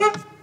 Yes.